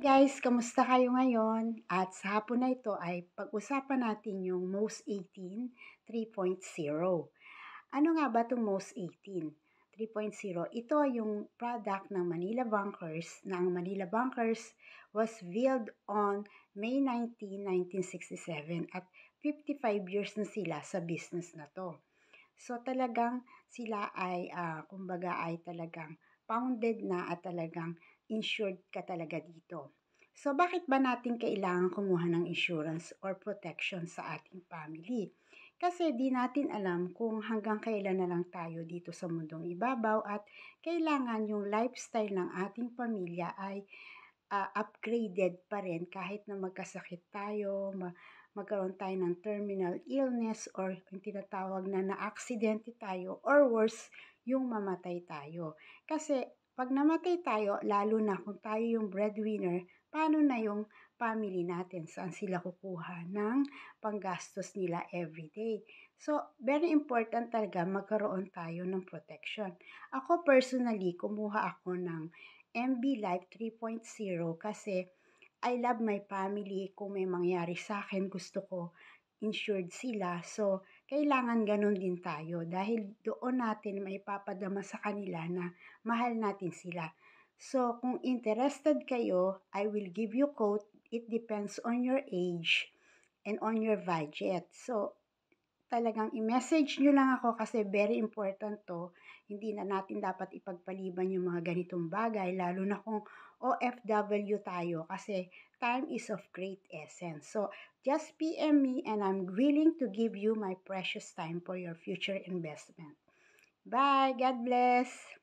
Guys, kamusta kayo ngayon? At sa hapon na ito ay pag-usapan natin yung MOS 18 3.0. Ano nga ba itong MOS 18 3.0? Ito yung product ng Manila Bankers na ang Manila Bankers was veiled on May 19, 1967 at 55 years na sila sa business na to. So talagang sila ay, uh, kumbaga ay talagang founded na at talagang insured ka talaga dito. So, bakit ba natin kailangan kumuha ng insurance or protection sa ating family? Kasi di natin alam kung hanggang kailan na lang tayo dito sa mundong ibabaw at kailangan yung lifestyle ng ating pamilya ay uh, upgraded pa rin kahit na magkasakit tayo, ma- magkaroon tayo ng terminal illness or yung tinatawag na na-aksidente tayo or worse, yung mamatay tayo. Kasi pag namatay tayo, lalo na kung tayo yung breadwinner, paano na yung family natin? Saan sila kukuha ng panggastos nila everyday? So, very important talaga magkaroon tayo ng protection. Ako personally, kumuha ako ng MB Life 3.0 kasi I love my family. Kung may mangyari sa akin, gusto ko insured sila. So, kailangan ganun din tayo dahil doon natin may papadama sa kanila na mahal natin sila. So, kung interested kayo, I will give you quote. It depends on your age and on your budget. So, talagang i-message nyo lang ako kasi very important to. Hindi na natin dapat ipagpaliban yung mga ganitong bagay, lalo na kung OFW tayo kasi time is of great essence. So, just PM me and I'm willing to give you my precious time for your future investment. Bye! God bless!